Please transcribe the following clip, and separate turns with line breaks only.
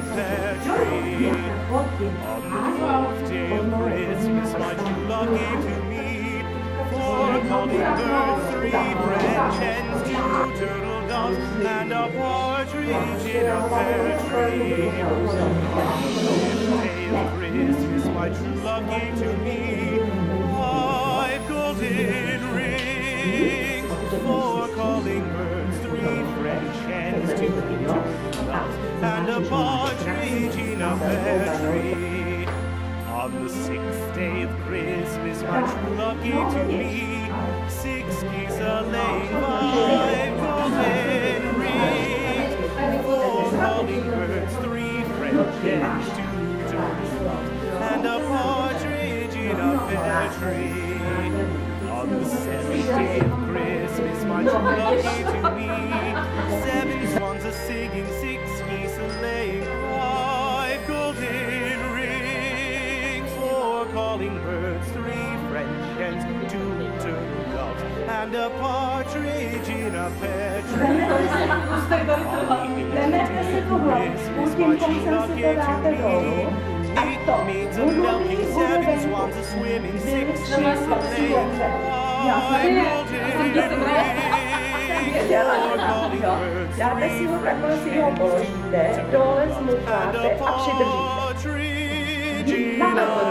a pear tree. The of Christmas, my true love gave to me four calling birds, three French hens, two turtle doves, and a partridge in a pear tree. Day of Christmas, my true love gave to me doves, and a partridge in a pear tree. On the sixth day of Christmas, my true love gave to me six geese a laying, five golden rings, four calling birds, three French hens, two turtle doves, and a partridge in a pear tree. On the seventh day of Christmas, my true love gave to me calling birds, three French hens, two turtle doves, and a partridge in a pear tree. On the
Jdeme
eighth
se
day
tu
of
hlavně,
Christmas,
s
my
tím
true
koncem
love
si to
gave
dáte
to
dolů.
me.
A
eight
to
maids a
budu
milking,
mít
seven
uvedený
swans a swimming, six
Byli
geese
jsme
a
na
laying,
světě. Já
five
jsem
golden rings, four calling birds,
Dáte si ho takhle si ho položíte, dole a přidržíte.
partridge in a